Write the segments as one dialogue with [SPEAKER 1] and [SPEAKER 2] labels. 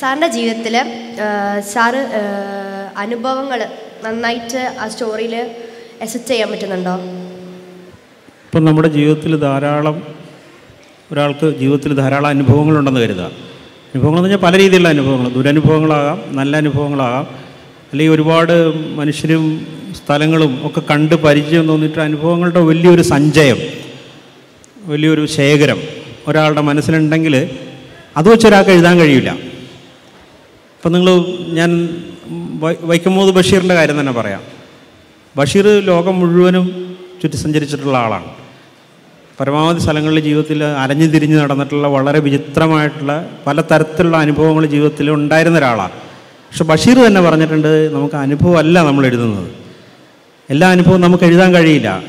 [SPEAKER 1] സാറിന്റെ ജീവിതത്തിൽ സാറ് അനുഭവങ്ങൾ നന്നായിട്ട് ആ സ്റ്റോറിയിൽ എസെറ്റ് ചെയ്യാൻ പറ്റുന്നുണ്ടോ?
[SPEAKER 2] ഇപ്പം നമ്മുടെ ജീവിതത്തിൽ ധാരാളം ഒരാൾക്ക് ജീവിതത്തിൽ ധാരാളം അനുഭവങ്ങളുണ്ടെന്ന് കരുതുക അനുഭവങ്ങൾ എന്ന് പറഞ്ഞാൽ പല രീതിയിലുള്ള അനുഭവങ്ങൾ. ദുരനുഭവങ്ങളാകാം നല്ല അനുഭവങ്ങളാകാം അല്ലെങ്കിൽ ഒരുപാട് മനുഷ്യരും സ്ഥലങ്ങളും ഒക്കെ കണ്ട് പരിചയം തോന്നിയിട്ട് അനുഭവങ്ങളുടെ വലിയൊരു സഞ്ചയം വലിയൊരു ശേഖരം ഒരാളുടെ മനസ്സിലുണ്ടെങ്കിൽ അത് വെച്ച് ഒരാൾക്ക് എഴുതാൻ കഴിയില്ല. അപ്പം നിങ്ങൾ ഞാൻ വൈ- വൈക്കം മുഹമ്മദ് ബഷീറിന്റെ കാര്യം തന്നെ പറയാം. ബഷീർ ലോകം മുഴുവനും ചുറ്റി സഞ്ചരിച്ചിട്ടുള്ള ആളാണ്. പരമാവധി സ്ഥലങ്ങളിൽ ജീവിതത്തിൽ അലഞ്ഞു തിരിഞ്ഞ് നടന്നിട്ടുള്ള വളരെ വിചിത്രമായിട്ടുള്ള പല തരത്തിലുള്ള അനുഭവങ്ങൾ ജീവിതത്തിൽ ഉണ്ടായിരുന്ന ഒരാളാണ്. പക്ഷെ ബഷീർ തന്നെ പറഞ്ഞിട്ടുണ്ട് നമുക്ക് അനുഭവമല്ല നമ്മൾ എഴുതുന്നത്. എല്ലാ അനുഭവവും നമുക്ക് എഴുതാൻ കഴിയില്ല.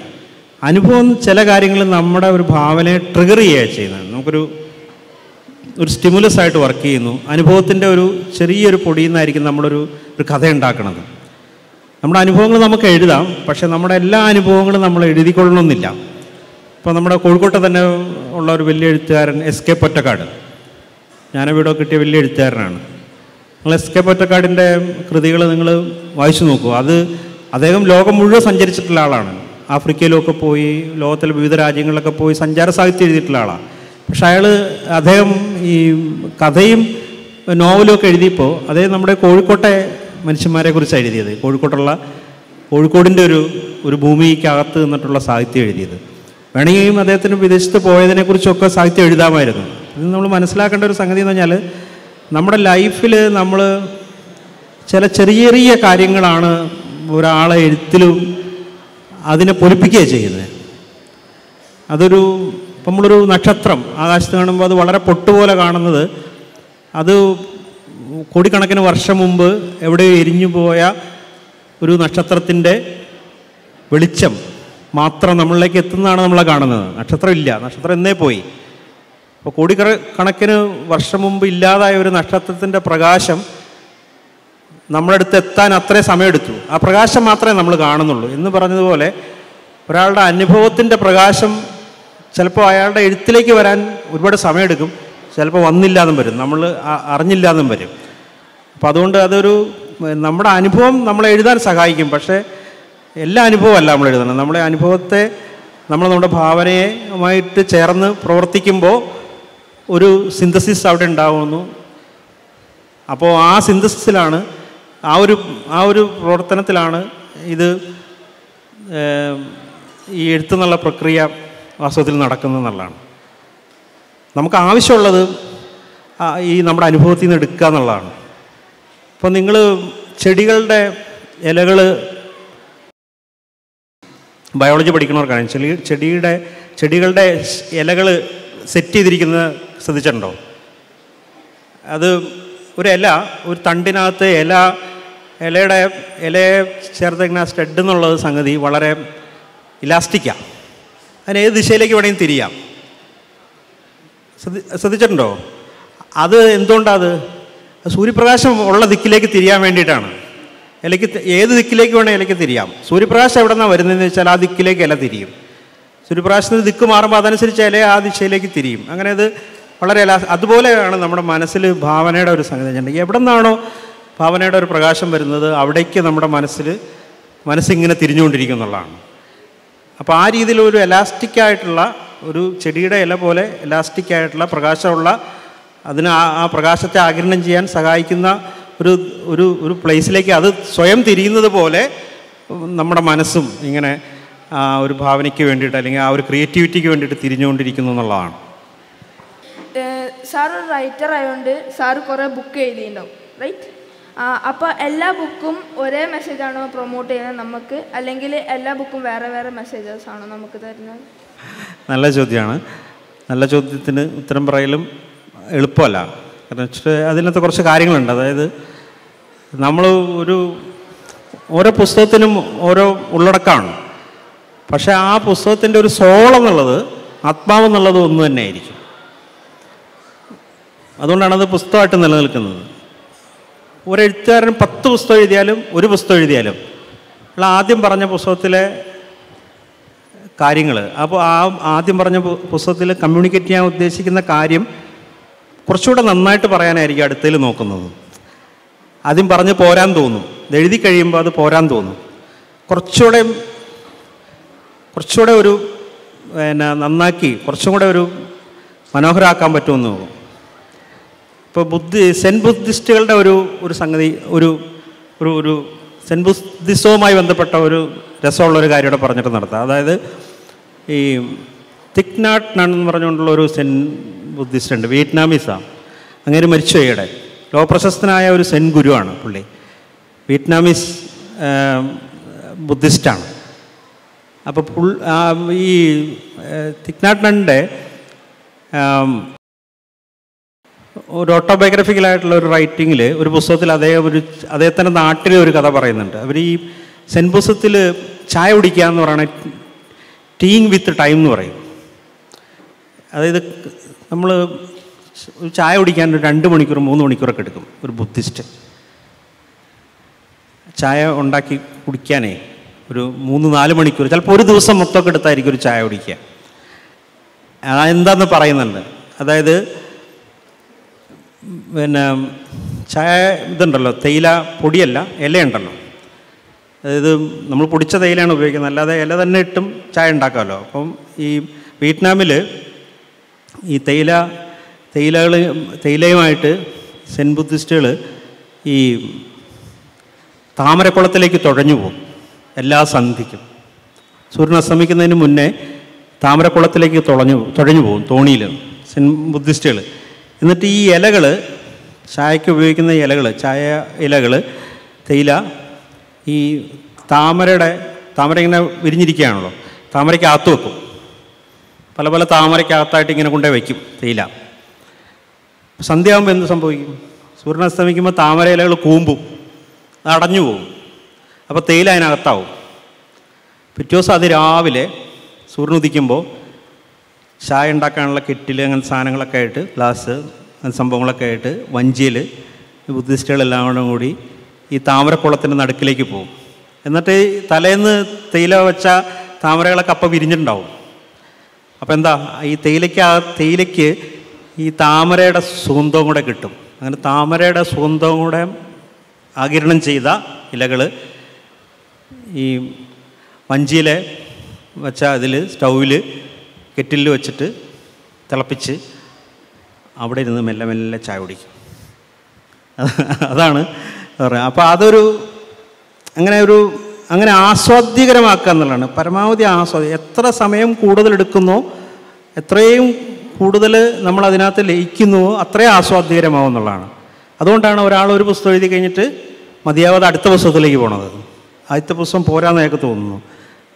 [SPEAKER 2] അനുഭവം ചില കാര്യങ്ങൾ നമ്മുടെ ഒരു ഭാവനയെ ട്രിഗർ ചെയ്യുക ചെയ്യുന്നത്. നമുക്കൊരു ഒരു സ്റ്റിമുലസ് ആയിട്ട് വർക്ക് ചെയ്യുന്നു. അനുഭവത്തിന്റെ ഒരു ചെറിയൊരു പൊടിയിൽ നിന്നായിരിക്കും നമ്മളൊരു ഒരു കഥ ഉണ്ടാക്കുന്നത് നമ്മുടെ അനുഭവങ്ങൾ നമുക്ക് എഴുതാം പക്ഷേ നമ്മുടെ എല്ലാ അനുഭവങ്ങളും നമ്മൾ എഴുതിക്കൊള്ളണമെന്നില്ല. ഇപ്പോൾ നമ്മുടെ കോഴിക്കോട്ടെ തന്നെ ഉള്ള ഒരു വലിയ എഴുത്തുകാരൻ എസ് കെ പൊറ്റക്കാട്. ജ്ഞാനപീഠം കിട്ടിയ വലിയ എഴുത്തുകാരനാണ്. നിങ്ങൾ എസ് കെ പൊറ്റക്കാടിന്റെ കൃതികൾ നിങ്ങൾ വായിച്ചു നോക്കൂ. അത് അദ്ദേഹം ലോകം മുഴുവൻ സഞ്ചരിച്ചിട്ടുള്ള ആളാണ്. ആഫ്രിക്കയിലൊക്കെ പോയി ലോകത്തിലെ വിവിധ രാജ്യങ്ങളിലൊക്കെ പോയി സഞ്ചാര സാഹിത്യം എഴുതിയിട്ടുള്ള ആളാണ് പക്ഷെ അയാൾ അദ്ദേഹം ഈ കഥയും നോവലും ഒക്കെ എഴുതിയപ്പോൾ അദ്ദേഹം നമ്മുടെ കോഴിക്കോട്ടെ മനുഷ്യന്മാരെ കുറിച്ചാണ് എഴുതിയത്. കോഴിക്കോട്ടുള്ള കോഴിക്കോടിന്റെ ഒരു ഒരു ഭൂമിക്കകത്ത് നിന്നിട്ടുള്ള സാഹിത്യം എഴുതിയത്. വേണമെങ്കിൽ അദ്ദേഹത്തിന് വിദേശത്ത് പോയതിനെക്കുറിച്ചൊക്കെ സാഹിത്യം എഴുതാമായിരുന്നു. ഇത് നമ്മൾ മനസ്സിലാക്കേണ്ട ഒരു സംഗതി എന്ന് പറഞ്ഞാൽ നമ്മുടെ ലൈഫിൽ നമ്മൾ ചില ചെറിയ ചെറിയ കാര്യങ്ങളാണ് ഒരാളെ എഴുത്തിലും അതിനെ പൊലിപ്പിക്കുകയാണ് ചെയ്യുന്നത്. അതൊരു ഇപ്പം നമ്മളൊരു നക്ഷത്രം ആകാശത്ത് കാണുമ്പോൾ അത് വളരെ പൊട്ടുപോലെ കാണുന്നത്. അത് കോടിക്കണക്കിന് വർഷം മുമ്പ് എവിടെയോ എരിഞ്ഞു പോയ ഒരു നക്ഷത്രത്തിന്റെ വെളിച്ചം മാത്രം നമ്മളിലേക്ക് എത്തുന്നതാണ് നമ്മളെ കാണുന്നത്. നക്ഷത്രം ഇല്ല നക്ഷത്രം എന്നേ പോയി. അപ്പോൾ കോടിക്കറ കണക്കിന് വർഷം മുമ്പ് ഇല്ലാതായ ഒരു നക്ഷത്രത്തിന്റെ പ്രകാശം നമ്മുടെ അടുത്ത് എത്താൻ അത്രേ സമയമെടുത്തു. ആ പ്രകാശം മാത്രമേ നമ്മൾ കാണുന്നുള്ളൂ. എന്ന് പറഞ്ഞതുപോലെ ഒരാളുടെ അനുഭവത്തിന്റെ പ്രകാശം ചിലപ്പോൾ അയാളുടെ എഴുത്തിലേക്ക് വരാൻ ഒരുപാട് സമയമെടുക്കും. ചിലപ്പോൾ വന്നില്ലാതും വരും. നമ്മൾ അറിഞ്ഞില്ലാതും വരും. അപ്പോൾ അതുകൊണ്ട് അതൊരു നമ്മുടെ അനുഭവം നമ്മളെ എഴുതാൻ സഹായിക്കും. പക്ഷേ എല്ലാ അനുഭവമല്ല നമ്മൾ എഴുതണം നമ്മുടെ അനുഭവത്തെ നമ്മൾ നമ്മുടെ ഭാവനയുമായിട്ട് ചേർന്ന് പ്രവർത്തിക്കുമ്പോൾ ഒരു സിന്തസിസ് അവിടെ ഉണ്ടാകുന്നു അപ്പോൾ ആ സിന്തസിസിലാണ് ആ ഒരു ആ ഒരു പ്രവർത്തനത്തിലാണ് ഇത് ഈ എഴുത്തെന്നുള്ള പ്രക്രിയ വാസ്തവത്തിൽ നടക്കുന്നതെന്നുള്ളതാണ് നമുക്ക് ആവശ്യമുള്ളത് ഈ നമ്മുടെ അനുഭവത്തിൽ നിന്ന് എടുക്കുക എന്നുള്ളതാണ്. അപ്പോൾ നിങ്ങൾ ചെടികളുടെ ഇലകൾ ബയോളജി പഠിക്കുന്നവർക്കാണ്. ചെടി ചെടിയുടെ ചെടികളുടെ ഇലകൾ സെറ്റ് ചെയ്തിരിക്കുന്നത് ശ്രദ്ധിച്ചിട്ടുണ്ടോ? അത് ഒരു ഇല ഒരു തണ്ടിനകത്ത് ഇല ഇലയുടെ ഇലയെ ചേർത്തിങ്ങനെ സ്റ്റെഡ് എന്നുള്ളത് സംഗതി വളരെ ഇലാസ്റ്റിക്കാണ് അതിന് ഏത് ദിശയിലേക്ക് വേണമെങ്കിൽ തിരിയാം. ശ്രദ്ധി ശ്രദ്ധിച്ചിട്ടുണ്ടോ? അത് എന്തുകൊണ്ടാണ് അത്? സൂര്യപ്രകാശം ഉള്ള ദിക്കിലേക്ക് തിരിയാൻ വേണ്ടിയിട്ടാണ്. ഇലയ്ക്ക് ഏത് ദിക്കിലേക്ക് വേണമെങ്കിൽ ഇലയ്ക്ക് തിരിയാം. സൂര്യപ്രകാശം എവിടെ നിന്നാണ് വരുന്നതെന്ന് വെച്ചാൽ ആ ദിക്കിലേക്ക് ഇല തിരിയും. സൂര്യപ്രകാശത്തിന് ദിക്ക് മാറുമ്പോൾ അതനുസരിച്ച് ഇല ആ ദിശയിലേക്ക് തിരിയും. അങ്ങനെ അത് വളരെ അതുപോലെയാണ് നമ്മുടെ മനസ്സിൽ ഭാവനയുടെ ഒരു സംഗതി. എവിടെ നിന്നാണോ ഭാവനയുടെ ഒരു പ്രകാശം വരുന്നത് അവിടേക്ക് നമ്മുടെ മനസ്സിൽ മനസ്സിങ്ങനെ തിരിഞ്ഞുകൊണ്ടിരിക്കും എന്നുള്ളതാണ്. അപ്പോൾ ആ രീതിയിൽ ഒരു എലാസ്റ്റിക് ആയിട്ടുള്ള ഒരു ചെടിയുടെ ഇല പോലെ എലാസ്റ്റിക് ആയിട്ടുള്ള പ്രകാശമുള്ള അതിന് ആ പ്രകാശത്തെ ആഗിരണം ചെയ്യാൻ സഹായിക്കുന്ന ഒരു ഒരു ഒരു പ്ലേസിലേക്ക് അത് സ്വയം തിരിയുന്നത് പോലെ നമ്മുടെ മനസ്സും ഇങ്ങനെ ഒരു ഭാവനയ്ക്ക് വേണ്ടിയിട്ട് അല്ലെങ്കിൽ ആ ഒരു ക്രിയേറ്റിവിറ്റിക്ക് വേണ്ടിയിട്ട് തിരിഞ്ഞുകൊണ്ടിരിക്കുന്നു എന്നുള്ളതാണ്.
[SPEAKER 3] സാർ ഒരു റൈറ്റർ ആയതുകൊണ്ട് സാർ കുറേ ബുക്ക് എഴുതിയിട്ടുണ്ടാവും. റൈറ്റ്? അപ്പോൾ എല്ലാ ബുക്കും ഒരേ മെസ്സേജാണോ പ്രൊമോട്ട് ചെയ്യുന്നത് നമുക്ക്? അല്ലെങ്കിൽ എല്ലാ ബുക്കും വേറെ വേറെ മെസ്സേജസ് ആണോ നമുക്ക് തരുന്നത്?
[SPEAKER 2] നല്ല ചോദ്യമാണ്. നല്ല ചോദ്യത്തിന് ഉത്തരം പറയലും എളുപ്പമല്ല. കാരണം വെച്ചിട്ട് അതിനകത്ത് കുറച്ച് കാര്യങ്ങളുണ്ട്. അതായത് നമ്മൾ ഒരു ഓരോ പുസ്തകത്തിനും ഓരോ ഉള്ളടക്കമാണ്. പക്ഷേ ആ പുസ്തകത്തിന്റെ ഒരു സോൾ എന്നുള്ളത് ആത്മാവെന്നുള്ളത് ഒന്ന് തന്നെ ആയിരിക്കും അതുകൊണ്ടാണ് അത് പുസ്തകമായിട്ട് നിലനിൽക്കുന്നത്. ഒരു എഴുത്തുകാരൻ പത്ത് പുസ്തകം എഴുതിയാലും ഒരു പുസ്തകം എഴുതിയാലും. അയാൾ ആദ്യം പറഞ്ഞ പുസ്തകത്തിലെ കാര്യങ്ങൾ അപ്പോൾ ആ ആദ്യം പറഞ്ഞ പുസ്തകത്തിൽ കമ്മ്യൂണിക്കേറ്റ് ചെയ്യാൻ ഉദ്ദേശിക്കുന്ന കാര്യം കുറച്ചുകൂടെ നന്നായിട്ട് പറയാനായിരിക്കും അടുത്തതിൽ നോക്കുന്നത്. ആദ്യം പറഞ്ഞ് പോരാൻ തോന്നും. എഴുതി കഴിയുമ്പോൾ അത് പോരാൻ തോന്നും. കുറച്ചുകൂടെ കുറച്ചുകൂടെ ഒരു പിന്നെ നന്നാക്കി കുറച്ചും കൂടെ ഒരു മനോഹരമാക്കാൻ പറ്റുമെന്ന് തോന്നും. ഇപ്പോൾ ബുദ്ധി സെൻ ബുദ്ധിസ്റ്റുകളുടെ ഒരു ഒരു സംഗതി ഒരു ഒരു ഒരു സെൻ ബുദ്ധിസവുമായി ബന്ധപ്പെട്ട ഒരു രസമുള്ള ഒരു കാര്യം ഇവിടെ പറഞ്ഞിട്ട് നടത്താം. അതായത് ഈ തിക്നാട്ട് നൺ എന്ന് പറഞ്ഞുകൊണ്ടുള്ള ഒരു സെൻ ബുദ്ധിസ്റ്റ് ഉണ്ട് വിയറ്റ്നാമീസാണ് അങ്ങനെ മരിച്ചു ഈയിടെ ലോകപ്രശസ്തനായ ഒരു സെൻ ഗുരുവാണ് പുള്ളി. വിയറ്റ്നാമീസ് ബുദ്ധിസ്റ്റാണ്. അപ്പോൾ പുൾ ഈ തിക്നാട്ട് നണ്ണിന്റെ ഒരു ഓട്ടോബയോഗ്രഫിക്കലായിട്ടുള്ള ഒരു റൈറ്റിങ്ങിൽ ഒരു പുസ്തകത്തിൽ അദ്ദേഹം ഒരു അദ്ദേഹത്തിന്റെ നാട്ടിലെ ഒരു കഥ പറയുന്നുണ്ട്. അവർ ഈ സെൻ പുസ്തകത്തിൽ ചായ കുടിക്കുക എന്ന് പറയുന്നത് ടീങ് വിത്ത് ടൈം എന്ന് പറയും. അതായത് നമ്മൾ ചായ കുടിക്കാൻ രണ്ട് മണിക്കൂർ മൂന്ന് മണിക്കൂറൊക്കെ എടുക്കും ഒരു ബുദ്ധിസ്റ്റ്. ചായ ഉണ്ടാക്കി കുടിക്കാനേ ഒരു മൂന്ന് നാല് മണിക്കൂർ ചിലപ്പോൾ ഒരു ദിവസം മൊത്തമൊക്കെ എടുത്തായിരിക്കും ഒരു ചായ കുടിക്കുക. എന്താന്ന് പറയുന്നുണ്ട്? അതായത് പിന്നെ ചായ ഇതുണ്ടല്ലോ തേയില പൊടിയല്ല ഇലയുണ്ടല്ലോ. അതായത് നമ്മൾ പൊടിച്ച തേയിലയാണ് ഉപയോഗിക്കുന്നത് അല്ലാതെ ഇല തന്നെ ഇട്ടും ചായ ഉണ്ടാക്കാമല്ലോ. അപ്പം ഈ വിയറ്റ്നാമിൽ ഈ തേയില തേയിലകൾ തേയിലയുമായിട്ട് സെൻ ബുദ്ധിസ്റ്റുകൾ ഈ താമരക്കുളത്തിലേക്ക് തുഴഞ്ഞു പോകും എല്ലാ സന്ധിക്കും. സൂര്യൻ അസ്തമിക്കുന്നതിന് മുന്നേ താമരക്കുളത്തിലേക്ക് തുളഞ്ഞു തുഴഞ്ഞു പോകും തോണിയിൽ സെൻ ബുദ്ധിസ്റ്റുകൾ എന്നിട്ട് ഈ ഇലകൾ ചായക്ക് ഉപയോഗിക്കുന്ന ഇലകൾ ചായ ഇലകൾ തേയില ഈ താമരയുടെ താമര ഇങ്ങനെ വിരിഞ്ഞിരിക്കുകയാണല്ലോ താമരയ്ക്കകത്ത് വെക്കും. പല പല താമരയ്ക്കകത്തായിട്ട് ഇങ്ങനെ കൊണ്ടേ വയ്ക്കും തേയില. സന്ധ്യയാകുമ്പോൾ എന്ത് സംഭവിക്കും? സൂര്യൻ അസ്തമിക്കുമ്പോൾ താമര ഇലകൾ കൂമ്പും അടഞ്ഞു പോകും. അപ്പോൾ തേയില അതിനകത്താവും. പിറ്റേ ദിവസം അത് രാവിലെ സൂര്യൻ ഉദിക്കുമ്പോൾ ചായ ഉണ്ടാക്കാനുള്ള കെറ്റിൽ അങ്ങനെ സാധനങ്ങളൊക്കെ ആയിട്ട് ഗ്ലാസ് സംഭവങ്ങളൊക്കെ ആയിട്ട് വഞ്ചിയിൽ ബുദ്ധിസ്റ്റുകളെല്ലാം കൂടെ കൂടി ഈ താമരക്കുളത്തിന്റെ നടുക്കിലേക്ക് പോകും. എന്നിട്ട് തലേന്ന് തേയില വെച്ച താമരകളൊക്കെ അപ്പം വിരിഞ്ഞിട്ടുണ്ടാവും. അപ്പോൾ എന്താ ഈ തേയിലയ്ക്ക് ആ തേയിലയ്ക്ക് ഈ താമരയുടെ സുഗന്ധവും കൂടെ കിട്ടും. അങ്ങനെ താമരയുടെ സുഗന്ധവും കൂടെ ആകിരണം ചെയ്ത ഇലകൾ ഈ വഞ്ചിയിലെ വെച്ച അതിൽ സ്റ്റൗവിൽ കെറ്റിലിൽ വെച്ചിട്ട് തിളപ്പിച്ച് അവിടെ ഇരുന്ന് മെല്ലെ മെല്ലെ ചായ കുടിക്കും. അതാണ് പറയുക അപ്പോൾ അതൊരു അങ്ങനെ ഒരു അങ്ങനെ ആസ്വാദ്യകരമാക്കുക എന്നുള്ളതാണ്. പരമാവധി ആസ്വാദ്യം. എത്ര സമയം കൂടുതലെടുക്കുന്നോ എത്രയും കൂടുതൽ നമ്മൾ അതിനകത്ത് ലയിക്കുന്നുവോ അത്രയും ആസ്വാദ്യകരമാവും എന്നുള്ളതാണ്. അതുകൊണ്ടാണ് ഒരാൾ ഒരു പുസ്തകം എഴുതി കഴിഞ്ഞിട്ട് മതിയാവാതെ അടുത്ത പുസ്തകത്തിലേക്ക് പോണത്. ആദ്യത്തെ പുസ്തകം പോരാന്ന് ഞങ്ങൾക്ക് തോന്നുന്നു.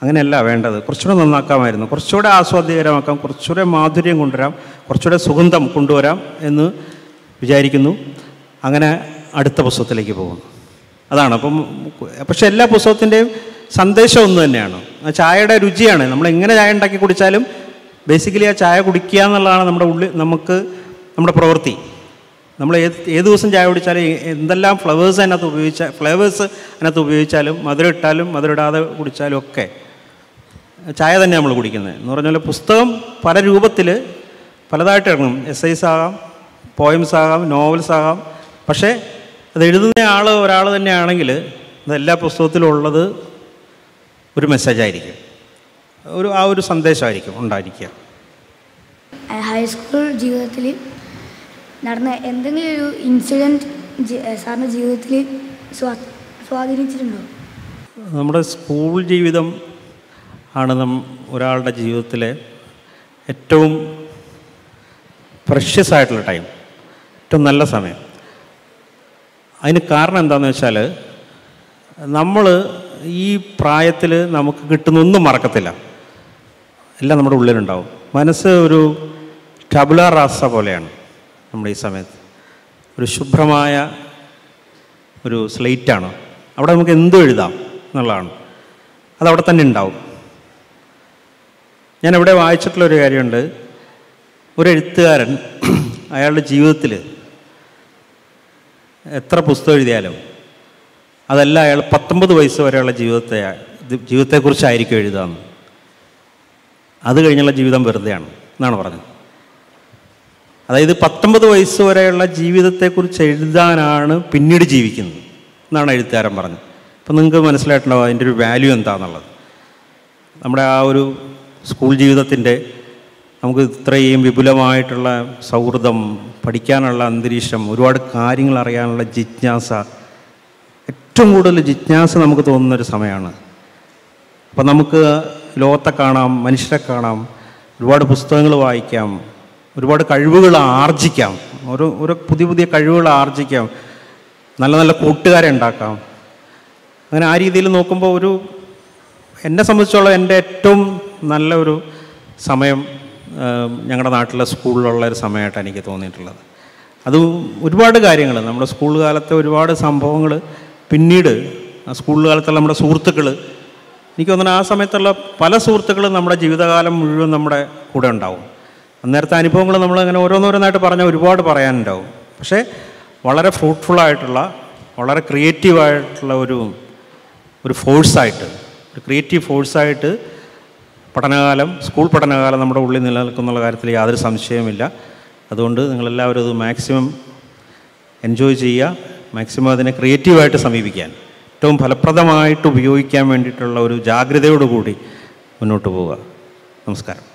[SPEAKER 2] അങ്ങനെയല്ല വേണ്ടത്. കുറച്ചുകൂടെ നന്നാക്കാമായിരുന്നു. കുറച്ചുകൂടെ ആസ്വാദ്യകരമാക്കാം കുറച്ചുകൂടെ മാധുര്യം കൊണ്ടുവരാം കുറച്ചുകൂടെ സുഗന്ധം കൊണ്ടുവരാം എന്ന് വിചാരിക്കുന്നു. അങ്ങനെ അടുത്ത പുസ്തകത്തിലേക്ക് പോകുന്നു. അതാണ്. അപ്പം പക്ഷെ എല്ലാ പുസ്തകത്തിന്റെയും സന്ദേശം ഒന്ന് തന്നെയാണ്. ആ ചായയുടെ രുചിയാണ്. നമ്മൾ എങ്ങനെ ചായ ഉണ്ടാക്കി കുടിച്ചാലും ബേസിക്കലി ആ ചായ കുടിക്കുക എന്നുള്ളതാണ് നമ്മുടെ ഉള്ളിൽ നമുക്ക് നമ്മുടെ പ്രവൃത്തി. നമ്മൾ ഏത് ഏത് ദിവസം ചായ കുടിച്ചാലും എന്തെല്ലാം ഫ്ലവേഴ്സ് അതിനകത്ത് ഉപയോഗിച്ചാൽ ഫ്ലേവേഴ്സ് അതിനകത്ത് ഉപയോഗിച്ചാലും മധുരം ഇട്ടാലും മധുരം ഇടാതെ കുടിച്ചാലും ഒക്കെ ചായ തന്നെ നമ്മൾ കുടിക്കുന്നത്. എന്ന് പറഞ്ഞാൽ പുസ്തകം പല രൂപത്തിൽ പലതായിട്ട് ഇറങ്ങും. എസ് ഐസ് ആകാം പോയംസ് ആകാം നോവൽസ് ആകാം. പക്ഷേ അത് എഴുതുന്ന ആൾ ഒരാൾ തന്നെയാണെങ്കിൽ അതെല്ലാ പുസ്തകത്തിലും ഉള്ളത് ഒരു മെസ്സേജായിരിക്കും ഒരു ആ ഒരു സന്ദേശമായിരിക്കും ഉണ്ടായിരിക്കുക.
[SPEAKER 4] ഹൈസ്കൂൾ ജീവിതത്തിൽ നടന്ന എന്തെങ്കിലും ഒരു ഇൻസിഡന്റ് സാറിന്റെ ജീവിതത്തിൽ സ്വാ സ്വാധീനിച്ചിട്ടുണ്ടോ?
[SPEAKER 2] നമ്മുടെ സ്കൂൾ ജീവിതം ആണ് നം ഒരാളുടെ ജീവിതത്തിലെ ഏറ്റവും പ്രഷ്യസ് ആയിട്ടുള്ള ടൈം ഏറ്റവും നല്ല സമയം. അതിന് കാരണം എന്താണെന്ന് വെച്ചാൽ നമ്മൾ ഈ പ്രായത്തിൽ നമുക്ക് കിട്ടുന്നൊന്നും മറക്കത്തില്ല. എല്ലാം നമ്മുടെ ഉള്ളിലുണ്ടാവും. മനസ്സ് ഒരു ടബുല റാസ പോലെയാണ് നമ്മുടെ ഈ സമയത്ത്. ഒരു ശുഭ്രമായ ഒരു സ്ലേറ്റാണ് അവിടെ നമുക്ക് എന്തും എഴുതാം എന്നുള്ളതാണ്. അതവിടെ തന്നെ ഉണ്ടാവും. ഞാൻ ഇവിടെ വായിച്ചിട്ടുള്ളൊരു കാര്യമുണ്ട്. ഒരു എഴുത്തുകാരൻ അയാളുടെ ജീവിതത്തിൽ എത്ര പുസ്തകം എഴുതിയാലും അതല്ല അയാൾ പത്തൊമ്പത് വയസ്സ് വരെയുള്ള ജീവിതത്തെ ജീവിതത്തെക്കുറിച്ചായിരിക്കും എഴുതാമെന്ന് അത് കഴിഞ്ഞുള്ള ജീവിതം വെറുതെയാണ് എന്നാണ് പറഞ്ഞത്. അതായത് പത്തൊമ്പത് വയസ്സ് വരെയുള്ള ജീവിതത്തെക്കുറിച്ച് എഴുതാനാണ് പിന്നീട് ജീവിക്കുന്നത് എന്നാണ് എഴുത്തുകാരൻ പറഞ്ഞത്. അപ്പം നിങ്ങൾക്ക് മനസ്സിലായിട്ടുണ്ടാവും അതിന്റെ ഒരു വാല്യൂ എന്താണെന്നുള്ളത് നമ്മുടെ ആ ഒരു സ്കൂൾ ജീവിതത്തിന്റെ നമുക്ക് ഇത്രയും വിപുലമായിട്ടുള്ള സൗഹൃദം പഠിക്കാനുള്ള അന്തരീക്ഷം ഒരുപാട് കാര്യങ്ങൾ അറിയാനുള്ള ജിജ്ഞാസ ഏറ്റവും കൂടുതൽ ജിജ്ഞാസ നമുക്ക് തോന്നുന്നൊരു സമയമാണ്. അപ്പം നമുക്ക് ലോകത്തെ കാണാം മനുഷ്യരെ കാണാം ഒരുപാട് പുസ്തകങ്ങൾ വായിക്കാം ഒരുപാട് കഴിവുകൾ ആർജിക്കാം ഓരോ ഓരോ പുതിയ പുതിയ കഴിവുകൾ ആർജിക്കാം നല്ല നല്ല കൂട്ടുകാരെ ഉണ്ടാക്കാം. അങ്ങനെ ആ രീതിയിൽ നോക്കുമ്പോൾ ഒരു എന്നെ സംബന്ധിച്ചോളം എന്റെ ഏറ്റവും നല്ല ഒരു സമയം ഞങ്ങളുടെ നാട്ടിലെ സ്കൂളിലുള്ള ഒരു സമയമായിട്ടാണ് എനിക്ക് തോന്നിയിട്ടുള്ളത്. അത് ഒരുപാട് കാര്യങ്ങൾ നമ്മുടെ സ്കൂൾ കാലത്തെ ഒരുപാട് സംഭവങ്ങൾ പിന്നീട് സ്കൂൾ കാലത്തുള്ള നമ്മുടെ സുഹൃത്തുക്കൾ എനിക്ക് തോന്നുന്നു ആ സമയത്തുള്ള പല സുഹൃത്തുക്കളും നമ്മുടെ ജീവിതകാലം മുഴുവൻ നമ്മുടെ കൂടെ ഉണ്ടാവും. അന്നേരത്തെ അനുഭവങ്ങൾ നമ്മൾ അങ്ങനെ ഓരോന്നോരോന്നായിട്ട് പറഞ്ഞാൽ ഒരുപാട് പറയാനുണ്ടാവും. പക്ഷേ വളരെ ഫ്രൂട്ട്ഫുള്ളായിട്ടുള്ള വളരെ ക്രിയേറ്റീവായിട്ടുള്ള ഒരു ഒരു ഫോഴ്സായിട്ട് ഒരു ക്രിയേറ്റീവ് ഫോഴ്സായിട്ട് പഠനകാലം സ്കൂൾ പഠനകാലം നമ്മുടെ ഉള്ളിൽ നിലനിൽക്കുന്നുള്ള കാര്യത്തിൽ യാതൊരു സംശയവുമില്ല. അതുകൊണ്ട് നിങ്ങളെല്ലാവരും അത് മാക്സിമം എൻജോയ് ചെയ്യുക മാക്സിമം അതിനെ ക്രിയേറ്റീവായിട്ട് സമീപിക്കാൻ ഏറ്റവും ഫലപ്രദമായിട്ട് ഉപയോഗിക്കാൻ വേണ്ടിയിട്ടുള്ള ഒരു ജാഗ്രതയോടുകൂടി മുന്നോട്ട് പോവുക. നമസ്കാരം.